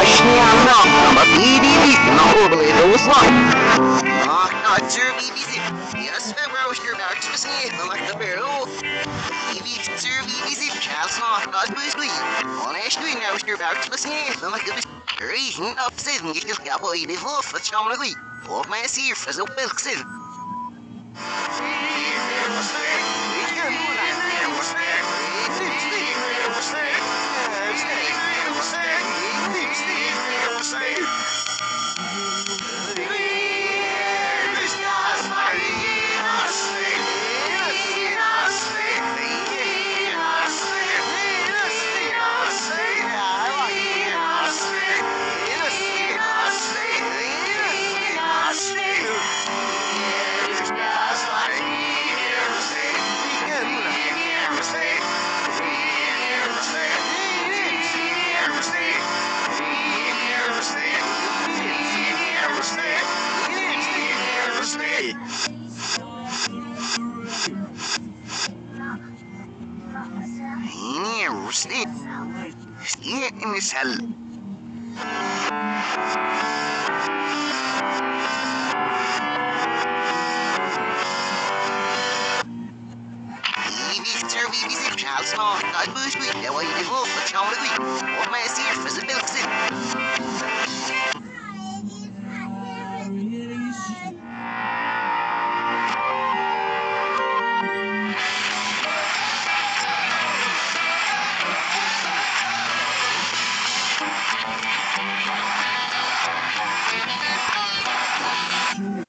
Ашняна, мабірі, нагубли до усла. Ах, а черві візі, я свебра Expressé dans you're about to listen to like a reason of sin you just got away before for chomley. Of my seer for the wilson. Sne... Snegnishäll. Charles Martin, I must be now I devolve the child of the or my servant as a milk. うん。